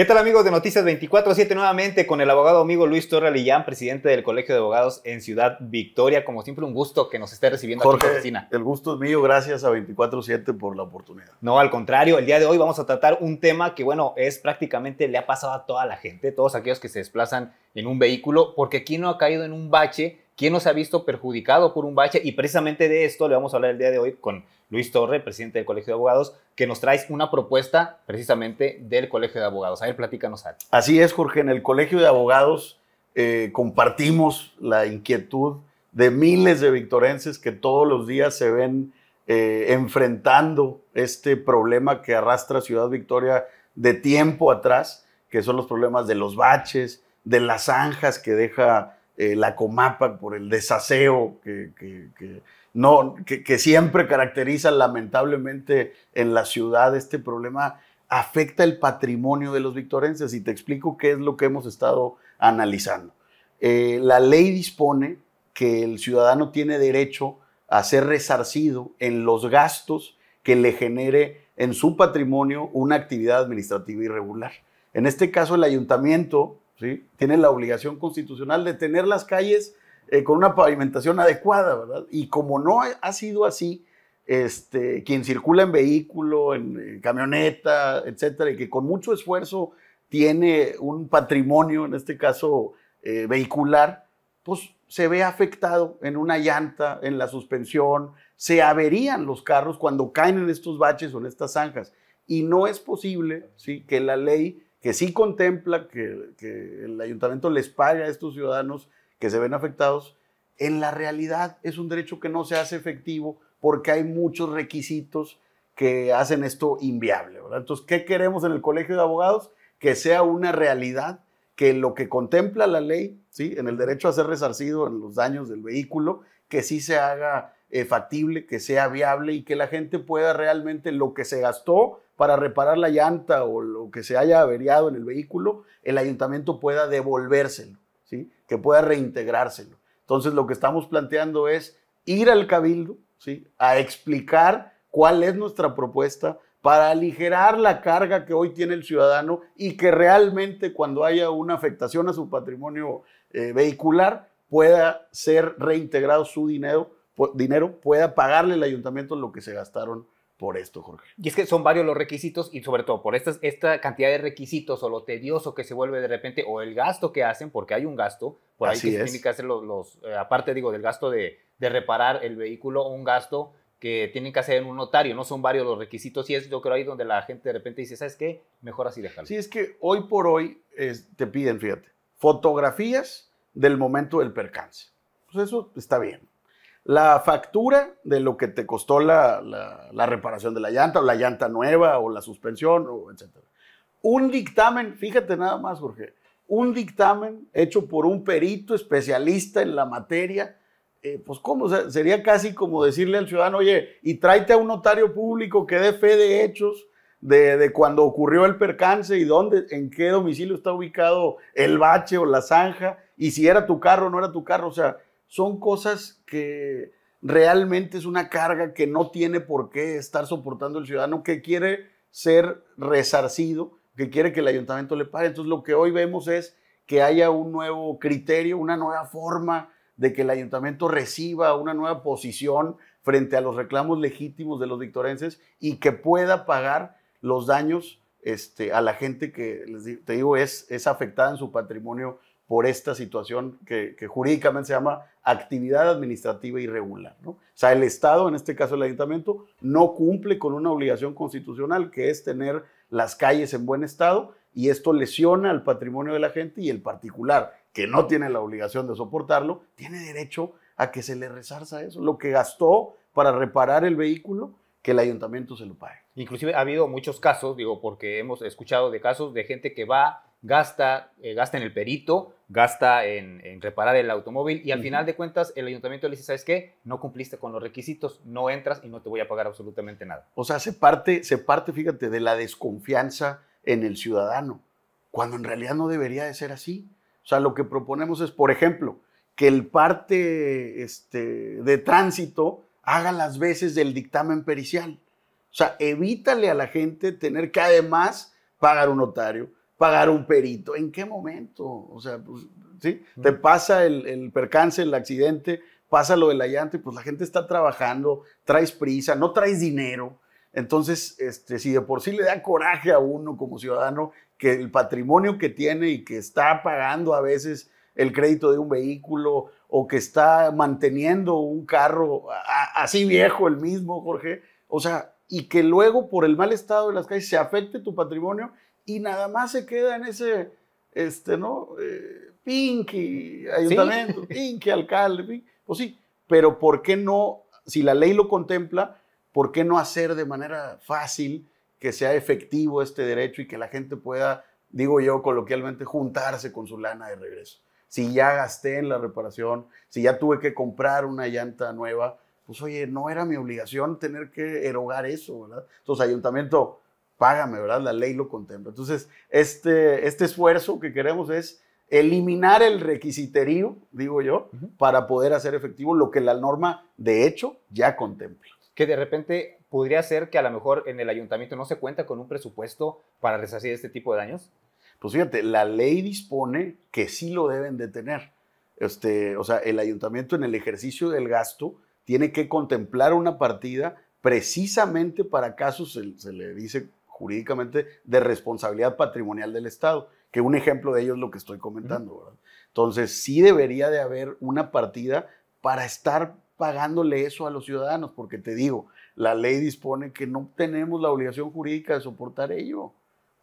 ¿Qué tal amigos de Noticias 24-7 nuevamente con el abogado amigo Luis Torre Lillán, presidente del Colegio de Abogados en Ciudad Victoria? Como siempre, un gusto que nos esté recibiendo Jorge, aquí en la oficina. El gusto es mío, gracias a 24-7 por la oportunidad. No, al contrario, el día de hoy vamos a tratar un tema que, bueno, es prácticamente le ha pasado a toda la gente, todos aquellos que se desplazan en un vehículo, porque ¿quién no ha caído en un bache? ¿Quién no se ha visto perjudicado por un bache? Y precisamente de esto le vamos a hablar el día de hoy con Luis Torre, presidente del Colegio de Abogados, que nos trae una propuesta precisamente del Colegio de Abogados. A ver, platícanos algo. Así es, Jorge, en el Colegio de Abogados eh, compartimos la inquietud de miles de victorenses que todos los días se ven eh, enfrentando este problema que arrastra Ciudad Victoria de tiempo atrás, que son los problemas de los baches, de las zanjas que deja eh, la comapa por el desaseo que, no, que, siempre caracteriza lamentablemente en la ciudad este problema, afecta el patrimonio de los victorenses. Y te explico qué es lo que hemos estado analizando. Eh, la ley dispone que el ciudadano tiene derecho a ser resarcido en los gastos que le genere en su patrimonio una actividad administrativa irregular. En este caso, el ayuntamiento ¿sí? tiene la obligación constitucional de tener las calles eh, con una pavimentación adecuada, ¿verdad? Y como no ha sido así, este, quien circula en vehículo, en, camioneta, etcétera, y que con mucho esfuerzo tiene un patrimonio, en este caso eh, vehicular, pues se ve afectado en una llanta, en la suspensión, se averían los carros cuando caen en estos baches o en estas zanjas. Y no es posible ¿sí? que la ley, que sí contempla que, el ayuntamiento les pague a estos ciudadanos que se ven afectados, en la realidad es un derecho que no se hace efectivo porque hay muchos requisitos que hacen esto inviable. ¿verdad? Entonces, ¿qué queremos en el Colegio de Abogados? Que sea una realidad, que lo que contempla la ley, ¿sí? en el derecho a ser resarcido en los daños del vehículo, que sí se haga eh, factible, que sea viable y que la gente pueda realmente lo que se gastó para reparar la llanta o lo que se haya averiado en el vehículo, el ayuntamiento pueda devolvérselo. ¿Sí? que pueda reintegrárselo. Entonces lo que estamos planteando es ir al cabildo, ¿sí? a explicar cuál es nuestra propuesta para aligerar la carga que hoy tiene el ciudadano y que realmente cuando haya una afectación a su patrimonio eh, vehicular pueda ser reintegrado su dinero, dinero, pueda pagarle el ayuntamiento lo que se gastaron por esto, Jorge. Y es que son varios los requisitos y sobre todo por esta, esta cantidad de requisitos o lo tedioso que se vuelve de repente o el gasto que hacen, porque hay un gasto, por ahí Así que es. tiene que hacer los, los eh, aparte digo, del gasto de, de reparar el vehículo, un gasto que tienen que hacer en un notario, no son varios los requisitos y es yo creo ahí donde la gente de repente dice, ¿sabes qué? Mejor así déjalo. Sí, es que hoy por hoy es, te piden, fíjate, fotografías del momento del percance. Pues eso está bien. La factura de lo que te costó la, la, reparación de la llanta, o la llanta nueva, o la suspensión, o etc. Un dictamen, fíjate nada más, Jorge, un dictamen hecho por un perito especialista en la materia, eh, pues cómo, sería casi como decirle al ciudadano, oye, y tráete a un notario público que dé fe de hechos de, de, cuando ocurrió el percance y dónde, en qué domicilio está ubicado el bache o la zanja, y si era tu carro o no era tu carro, o sea, son cosas que realmente es una carga que no tiene por qué estar soportando el ciudadano que quiere ser resarcido, que quiere que el ayuntamiento le pague. Entonces lo que hoy vemos es que haya un nuevo criterio, una nueva forma de que el ayuntamiento reciba una nueva posición frente a los reclamos legítimos de los victorenses y que pueda pagar los daños este, a la gente que, te digo, es, es afectada en su patrimonio por esta situación que, jurídicamente se llama actividad administrativa irregular. ¿no? O sea, el Estado, en este caso el ayuntamiento, no cumple con una obligación constitucional que es tener las calles en buen estado y esto lesiona al patrimonio de la gente y el particular que no tiene la obligación de soportarlo, tiene derecho a que se le resarza eso, lo que gastó para reparar el vehículo, que el ayuntamiento se lo pague. Inclusive ha habido muchos casos, digo, porque hemos escuchado de casos de gente que va gasta, eh, gasta en el perito, gasta en, en, reparar el automóvil y al uh -huh. final de cuentas el ayuntamiento le dice, ¿sabes qué? No cumpliste con los requisitos, no entras y no te voy a pagar absolutamente nada. O sea, se parte, se parte, fíjate, de la desconfianza en el ciudadano, cuando en realidad no debería de ser así. O sea, lo que proponemos es, por ejemplo, que el parte este, de tránsito haga las veces del dictamen pericial. O sea, evítale a la gente tener que además pagar un notario, pagar un perito. ¿En qué momento? O sea, pues, ¿sí? Te pasa el, el percance, el accidente, pasa lo de la llanta y pues la gente está trabajando, traes prisa, no traes dinero. Entonces, este, si de por sí le da coraje a uno como ciudadano que el patrimonio que tiene y que está pagando a veces el crédito de un vehículo o que está manteniendo un carro así viejo el mismo, Jorge, o sea, y que luego por el mal estado de las calles se afecte tu patrimonio y nada más se queda en ese, este, ¿no? Eh, pinky ayuntamiento, pinky alcalde, pues sí, pero ¿por qué no, si la ley lo contempla, ¿por qué no hacer de manera fácil que sea efectivo este derecho y que la gente pueda, digo yo coloquialmente, juntarse con su lana de regreso? Si ya gasté en la reparación, si ya tuve que comprar una llanta nueva, pues oye, no era mi obligación tener que erogar eso, ¿verdad? Entonces, ayuntamiento, págame, ¿verdad? La ley lo contempla. Entonces, este, este esfuerzo que queremos es eliminar el requisiterío, digo yo, para poder hacer efectivo lo que la norma de hecho ya contempla que de repente podría ser que a lo mejor en el ayuntamiento no se cuenta con un presupuesto para resarcir este tipo de daños? Pues fíjate, la ley dispone que sí lo deben de tener. Este, o sea, el ayuntamiento en el ejercicio del gasto tiene que contemplar una partida precisamente para casos, se, le dice jurídicamente, de responsabilidad patrimonial del Estado, que un ejemplo de ello es lo que estoy comentando. Entonces, sí debería de haber una partida para estar pagándole eso a los ciudadanos, porque te digo, la ley dispone que no tenemos la obligación jurídica de soportar ello.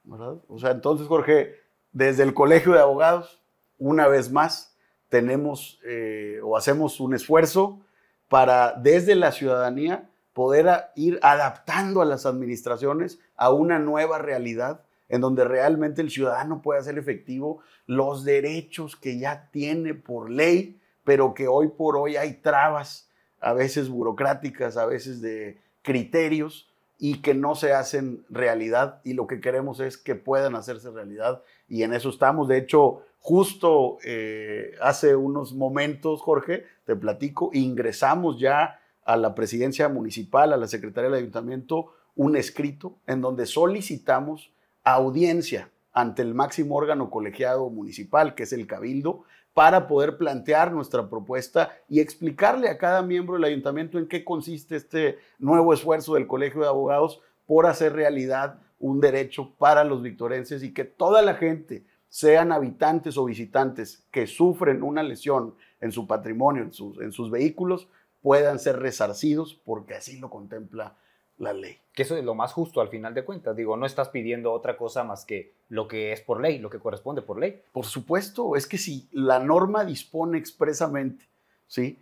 ¿verdad? O sea, entonces, Jorge, desde el Colegio de Abogados, una vez más, tenemos eh, o hacemos un esfuerzo para, desde la ciudadanía, poder ir adaptando a las administraciones a una nueva realidad en donde realmente el ciudadano pueda hacer efectivo los derechos que ya tiene por ley, pero que hoy por hoy hay trabas a veces burocráticas, a veces de criterios y que no se hacen realidad y lo que queremos es que puedan hacerse realidad y en eso estamos. De hecho, justo eh, hace unos momentos, Jorge, te platico, ingresamos ya a la presidencia municipal, a la secretaría del ayuntamiento, un escrito en donde solicitamos audiencia ante el máximo órgano colegiado municipal, que es el Cabildo, para poder plantear nuestra propuesta y explicarle a cada miembro del ayuntamiento en qué consiste este nuevo esfuerzo del Colegio de Abogados por hacer realidad un derecho para los victorenses y que toda la gente, sean habitantes o visitantes que sufren una lesión en su patrimonio, en sus, en sus vehículos, puedan ser resarcidos porque así lo contempla la ley. Que eso es lo más justo al final de cuentas. Digo, no estás pidiendo otra cosa más que lo que es por ley, lo que corresponde por ley. Por supuesto, es que si la norma dispone expresamente, ¿sí?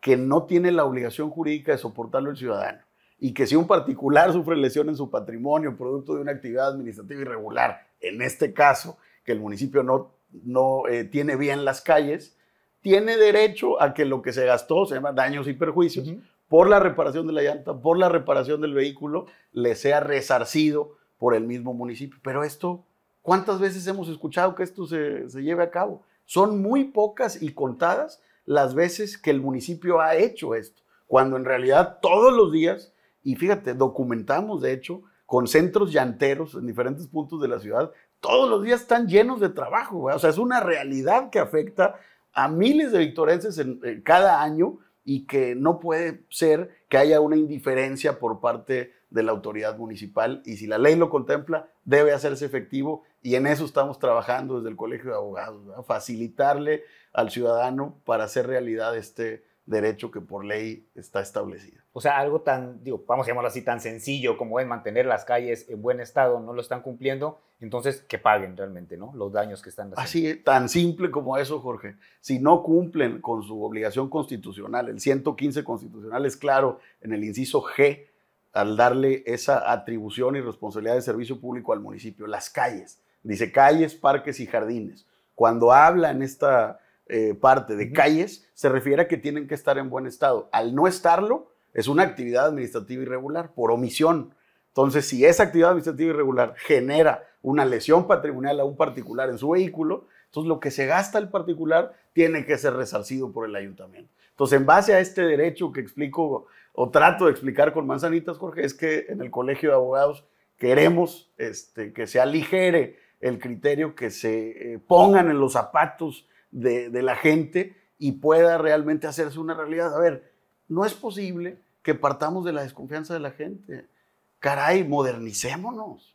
Que no tiene la obligación jurídica de soportarlo el ciudadano y que si un particular sufre lesión en su patrimonio producto de una actividad administrativa irregular, en este caso, que el municipio no, no eh, tiene bien las calles, tiene derecho a que lo que se gastó se llama daños y perjuicios, por la reparación de la llanta, por la reparación del vehículo, le sea resarcido por el mismo municipio. Pero esto, ¿cuántas veces hemos escuchado que esto se, se lleve a cabo? Son muy pocas y contadas las veces que el municipio ha hecho esto, cuando en realidad todos los días, y fíjate, documentamos de hecho con centros llanteros en diferentes puntos de la ciudad, todos los días están llenos de trabajo, o sea, es una realidad que afecta a miles de victorenses en, en cada año y que no puede ser que haya una indiferencia por parte de la autoridad municipal. Y si la ley lo contempla, debe hacerse efectivo. Y en eso estamos trabajando desde el Colegio de Abogados, facilitarle al ciudadano para hacer realidad este, derecho que por ley está establecido. O sea, algo tan, digo, vamos a llamarlo así, tan sencillo como es mantener las calles en buen estado, no lo están cumpliendo, entonces que paguen realmente, ¿no? Los daños que están haciendo. Así, tan simple como eso, Jorge. Si no cumplen con su obligación constitucional, el 115 constitucional es claro en el inciso G, al darle esa atribución y responsabilidad de servicio público al municipio, las calles. Dice calles, parques y jardines. Cuando habla en esta eh, parte de calles, se refiere a que tienen que estar en buen estado. Al no estarlo, es una actividad administrativa irregular por omisión. Entonces, si esa actividad administrativa irregular genera una lesión patrimonial a un particular en su vehículo, entonces lo que se gasta el particular tiene que ser resarcido por el ayuntamiento. Entonces, en base a este derecho que explico o trato de explicar con manzanitas, Jorge, es que en el Colegio de Abogados queremos este, que se aligere el criterio, que se eh, pongan en los zapatos de, de la gente y pueda realmente hacerse una realidad. A ver, no es posible que partamos de la desconfianza de la gente. Caray, modernicémonos.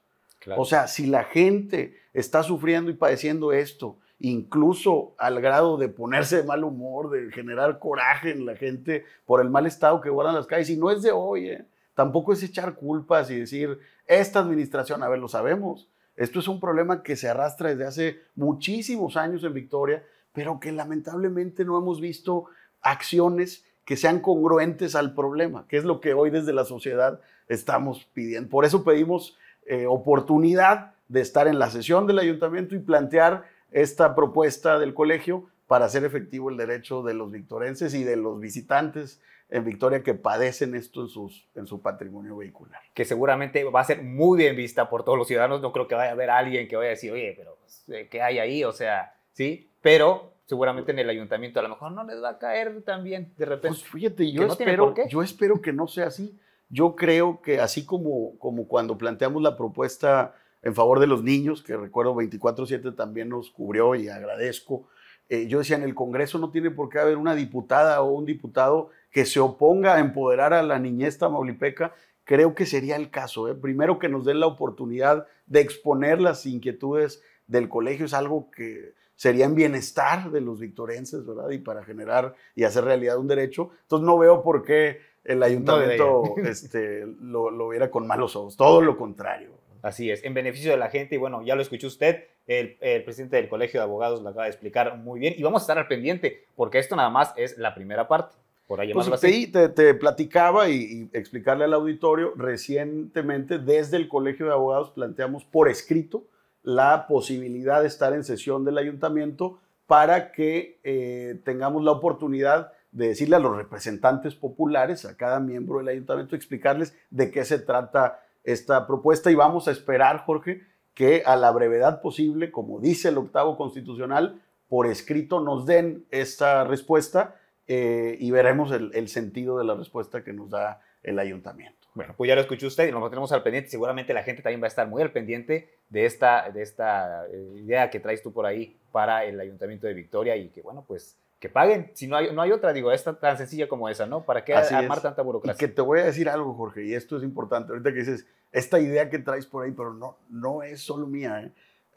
O sea, si la gente está sufriendo y padeciendo esto, incluso al grado de ponerse de mal humor, de generar coraje en la gente por el mal estado que guardan las calles, y no es de hoy, ¿eh? tampoco es echar culpas y decir, esta administración, a ver, lo sabemos, esto es un problema que se arrastra desde hace muchísimos años en Victoria, pero que lamentablemente no hemos visto acciones que sean congruentes al problema, que es lo que hoy desde la sociedad estamos pidiendo. Por eso pedimos eh, oportunidad de estar en la sesión del ayuntamiento y plantear esta propuesta del colegio para hacer efectivo el derecho de los victorenses y de los visitantes en Victoria que padecen esto en, sus, en su patrimonio vehicular. Que seguramente va a ser muy bien vista por todos los ciudadanos. No creo que vaya a haber alguien que vaya a decir, oye, pero pues, ¿qué hay ahí? O sea, sí, pero seguramente en el ayuntamiento a lo mejor no les va a caer también de repente. Pues fíjate, yo, espero, yo espero que no sea así. Yo creo que así como, como cuando planteamos la propuesta en favor de los niños, que recuerdo 24-7 también nos cubrió y agradezco, eh, yo decía, en el Congreso no tiene por qué haber una diputada o un diputado que se oponga a empoderar a la niñez tamaulipeca. Creo que sería el caso. ¿eh? Primero que nos den la oportunidad de exponer las inquietudes del colegio, es algo que sería en bienestar de los victorenses, ¿verdad? Y para generar y hacer realidad un derecho. Entonces no veo por qué el ayuntamiento este, lo, lo viera con malos ojos, todo lo contrario. Así es, en beneficio de la gente y bueno, ya lo escuchó usted, el, presidente del Colegio de Abogados lo acaba de explicar muy bien y vamos a estar al pendiente porque esto nada más es la primera parte. Por ahí pues te, te, te, platicaba y, y, explicarle al auditorio, recientemente desde el Colegio de Abogados planteamos por escrito la posibilidad de estar en sesión del ayuntamiento para que eh, tengamos la oportunidad de decirle a los representantes populares, a cada miembro del ayuntamiento, explicarles de qué se trata esta propuesta. Y vamos a esperar, Jorge, que a la brevedad posible, como dice el octavo constitucional, por escrito nos den esta respuesta eh, y veremos el, el sentido de la respuesta que nos da el ayuntamiento. Bueno, pues ya lo escuchó usted y nos mantenemos al pendiente. Seguramente la gente también va a estar muy al pendiente de esta, de esta eh, idea que traes tú por ahí para el Ayuntamiento de Victoria y que, bueno, pues que paguen. Si no hay, no hay otra, digo, esta tan sencilla como esa, ¿no? ¿Para qué armar tanta burocracia? Y que te voy a decir algo, Jorge, y esto es importante. Ahorita que dices, esta idea que traes por ahí, pero no, no es solo mía, ¿eh?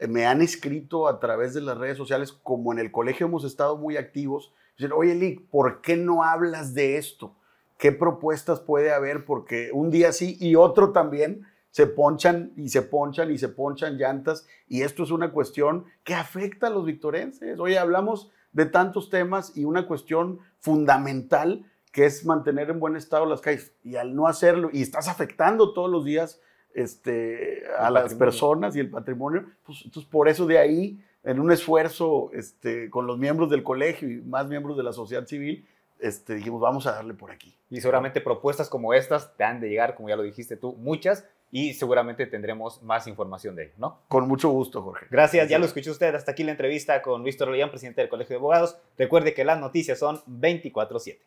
Me han escrito a través de las redes sociales, como en el colegio hemos estado muy activos, dicen, oye, Lick, ¿por qué no hablas de esto? Qué propuestas puede haber, porque un día sí y otro también se ponchan y se ponchan y se ponchan llantas y esto es una cuestión que afecta a los victorenses. Oye, hablamos de tantos temas y una cuestión fundamental que es mantener en buen estado las calles y al no hacerlo y estás afectando todos los días este, a las personas y el patrimonio, pues entonces por eso de ahí en un esfuerzo este, con los miembros del colegio y más miembros de la sociedad civil, este, dijimos, vamos a darle por aquí. Y seguramente propuestas como estas te han de llegar, como ya lo dijiste tú, muchas, y seguramente tendremos más información de ello, ¿no? Con mucho gusto, Jorge. Gracias, ya lo escuchó usted. Hasta aquí la entrevista con Luis Torrellán, presidente del Colegio de Abogados. Recuerde que las noticias son 24-7.